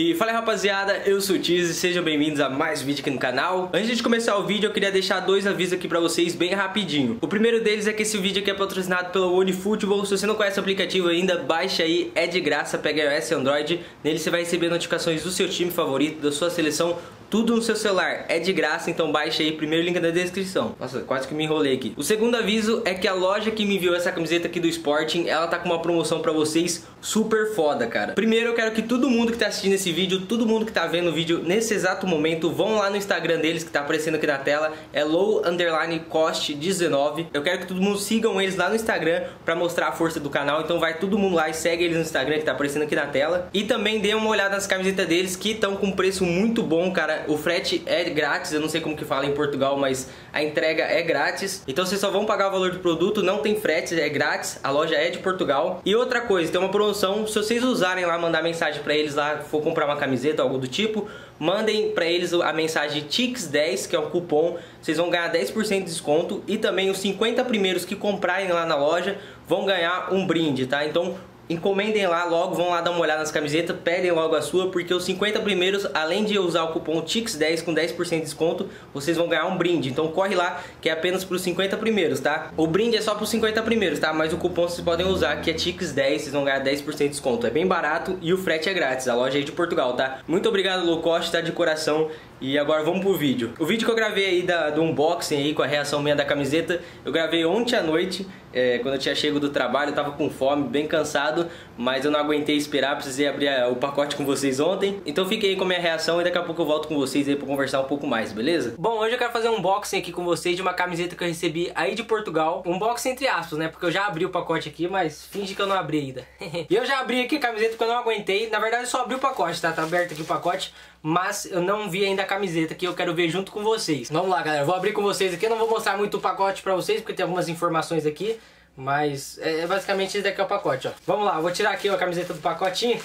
E fala aí rapaziada, eu sou o Tiz e sejam bem-vindos a mais um vídeo aqui no canal. Antes de começar o vídeo eu queria deixar dois avisos aqui pra vocês bem rapidinho. O primeiro deles é que esse vídeo aqui é patrocinado pelo OneFootball. Se você não conhece o aplicativo ainda, baixa aí, é de graça, pega iOS e Android. Nele você vai receber notificações do seu time favorito, da sua seleção, tudo no seu celular, é de graça, então baixa aí, primeiro link na descrição. Nossa, quase que me enrolei aqui. O segundo aviso é que a loja que me enviou essa camiseta aqui do Sporting, ela tá com uma promoção pra vocês super foda, cara. Primeiro eu quero que todo mundo que tá assistindo esse vídeo, todo mundo que tá vendo o vídeo nesse exato momento, vão lá no Instagram deles que tá aparecendo aqui na tela, é low underline cost 19. Eu quero que todo mundo sigam eles lá no Instagram pra mostrar a força do canal, então vai todo mundo lá e segue eles no Instagram que tá aparecendo aqui na tela. E também dê uma olhada nas camisetas deles que estão com preço muito bom, cara o frete é grátis, eu não sei como que fala em Portugal, mas a entrega é grátis. Então vocês só vão pagar o valor do produto, não tem frete, é grátis. A loja é de Portugal. E outra coisa, tem uma promoção, se vocês usarem lá, mandar mensagem para eles lá, for comprar uma camiseta ou algo do tipo, mandem para eles a mensagem TIX10, que é um cupom, vocês vão ganhar 10% de desconto e também os 50 primeiros que comprarem lá na loja vão ganhar um brinde, tá? Então encomendem lá logo, vão lá dar uma olhada nas camisetas, pedem logo a sua, porque os 50 primeiros, além de usar o cupom TIX10 com 10% de desconto, vocês vão ganhar um brinde. Então corre lá, que é apenas para os 50 primeiros, tá? O brinde é só para os 50 primeiros, tá? Mas o cupom vocês podem usar, que é TIX10, vocês vão ganhar 10% de desconto. É bem barato e o frete é grátis, a loja é de Portugal, tá? Muito obrigado, low cost, tá de coração. E agora vamos pro vídeo. O vídeo que eu gravei aí da, do unboxing aí com a reação minha da camiseta, eu gravei ontem à noite, é, quando eu tinha chego do trabalho, eu tava com fome, bem cansado, mas eu não aguentei esperar, precisei abrir a, o pacote com vocês ontem. Então fiquei com a minha reação e daqui a pouco eu volto com vocês aí pra conversar um pouco mais, beleza? Bom, hoje eu quero fazer um unboxing aqui com vocês de uma camiseta que eu recebi aí de Portugal. Um unboxing entre aspas, né? Porque eu já abri o pacote aqui, mas finge que eu não abri ainda. e eu já abri aqui a camiseta porque eu não aguentei. Na verdade eu só abri o pacote, tá? Tá aberto aqui o pacote mas eu não vi ainda a camiseta que eu quero ver junto com vocês. Vamos lá, galera, vou abrir com vocês aqui, eu não vou mostrar muito o pacote pra vocês, porque tem algumas informações aqui, mas é, é basicamente esse daqui é o pacote, ó. Vamos lá, vou tirar aqui a camiseta do pacotinho.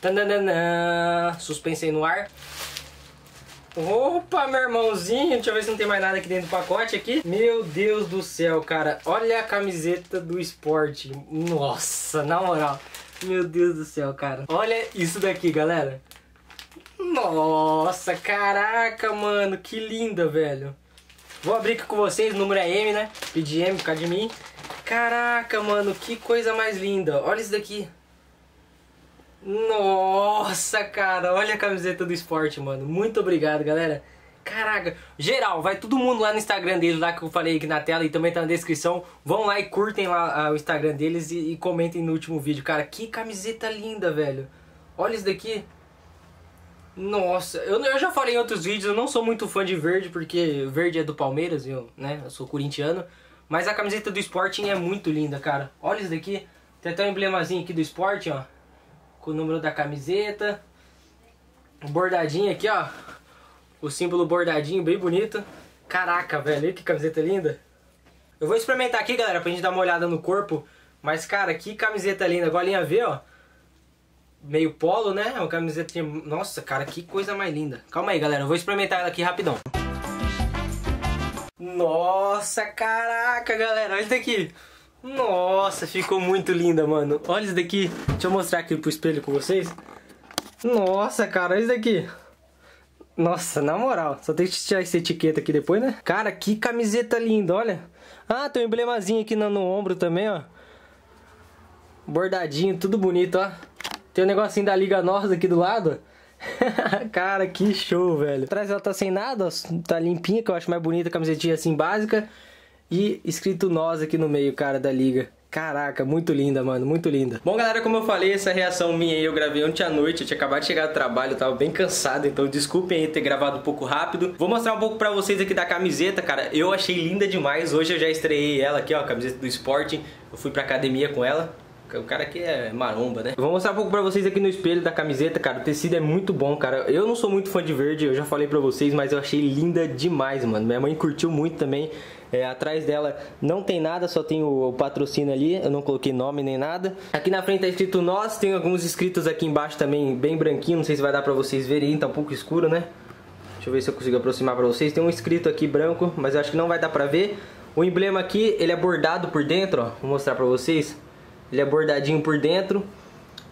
Tandanana, suspensei no ar. Opa, meu irmãozinho, deixa eu ver se não tem mais nada aqui dentro do pacote aqui. Meu Deus do céu, cara, olha a camiseta do esporte. Nossa, na moral. Meu Deus do céu, cara. Olha isso daqui, galera. Nossa, caraca, mano, que linda, velho. Vou abrir aqui com vocês, o número é M, né? Pedi M por causa de mim. Caraca, mano, que coisa mais linda. Olha isso daqui. Nossa, cara, olha a camiseta do esporte, mano. Muito obrigado, galera. Caraca, geral, vai todo mundo lá no Instagram deles, lá que eu falei aqui na tela e também tá na descrição. Vão lá e curtem lá ah, o Instagram deles e, e comentem no último vídeo. Cara, que camiseta linda, velho. Olha isso daqui. Nossa, eu, eu já falei em outros vídeos, eu não sou muito fã de verde, porque verde é do Palmeiras, eu, né, eu sou corintiano. Mas a camiseta do Sporting é muito linda, cara. Olha isso daqui, tem até um emblemazinho aqui do Sporting, ó. Com o número da camiseta. Bordadinho aqui, ó. O símbolo bordadinho, bem bonito. Caraca, velho, que camiseta linda. Eu vou experimentar aqui, galera, pra gente dar uma olhada no corpo. Mas, cara, que camiseta linda. Golinha V, ó meio polo, né? Uma camisetinha... Nossa, cara, que coisa mais linda. Calma aí, galera. Eu vou experimentar ela aqui rapidão. Nossa, caraca, galera. Olha isso daqui. Nossa, ficou muito linda, mano. Olha isso daqui. Deixa eu mostrar aqui pro espelho com vocês. Nossa, cara, olha isso daqui. Nossa, na moral. Só tem que tirar essa etiqueta aqui depois, né? Cara, que camiseta linda, olha. Ah, tem um emblemazinho aqui no, no ombro também, ó. Bordadinho, tudo bonito, ó. Tem um negocinho da Liga Norte aqui do lado. Cara, que show, velho. Atrás ela tá sem nada, ó, tá limpinha, que eu acho mais bonita, a camisetinha assim básica. E escrito nós aqui no meio, cara, da liga. Caraca, muito linda, mano, muito linda. Bom, galera, como eu falei, essa reação minha aí eu gravei ontem à noite, eu tinha acabado de chegar do trabalho, eu tava bem cansado, então desculpem aí ter gravado um pouco rápido. Vou mostrar um pouco pra vocês aqui da camiseta, cara, eu achei linda demais, hoje eu já estreiei ela aqui, ó, a camiseta do Sporting, eu fui pra academia com ela, o cara aqui é maromba, né? vou mostrar um pouco pra vocês aqui no espelho da camiseta, cara. O tecido é muito bom, cara. Eu não sou muito fã de verde, eu já falei pra vocês, mas eu achei linda demais, mano. Minha mãe curtiu muito também. É, atrás dela não tem nada, só tem o, o, patrocínio ali, eu não coloquei nome nem nada. Aqui na frente tá escrito nós, tem alguns escritos aqui embaixo também, bem branquinho, não sei se vai dar pra vocês verem, tá um pouco escuro, né? Deixa eu ver se eu consigo aproximar pra vocês. Tem um escrito aqui branco, mas eu acho que não vai dar pra ver. O emblema aqui, ele é bordado por dentro, ó, vou mostrar pra vocês. Ele é bordadinho por dentro.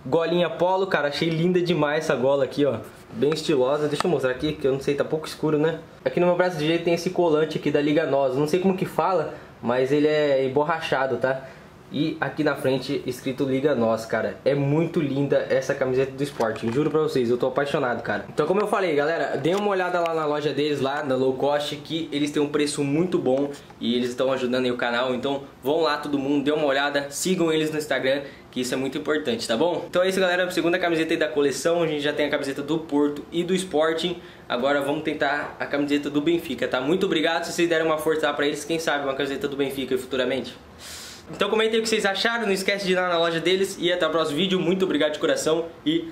Golinha polo, cara, achei linda demais essa gola aqui, ó. Bem estilosa. Deixa eu mostrar aqui, que eu não sei, tá pouco escuro, né? Aqui no meu braço direito tem esse colante aqui da Liga Nós. Não sei como que fala, mas ele é emborrachado, tá? E aqui na frente escrito Liga Nós, cara. É muito linda essa camiseta do Sporting. Juro pra vocês, eu tô apaixonado, cara. Então como eu falei, galera, dê uma olhada lá na loja deles, lá na Low Cost, que eles têm um preço muito bom e eles estão ajudando aí o canal. Então vão lá todo mundo, dê uma olhada, sigam eles no Instagram, que isso é muito importante, tá bom? Então é isso, galera. Segunda camiseta aí da coleção. A gente já tem a camiseta do Porto e do Sporting. Agora vamos tentar a camiseta do Benfica, tá? Muito obrigado se vocês derem uma força lá pra eles. Quem sabe uma camiseta do Benfica futuramente. Então comentem o que vocês acharam, não esquece de ir lá na loja deles e até o próximo vídeo. Muito obrigado de coração e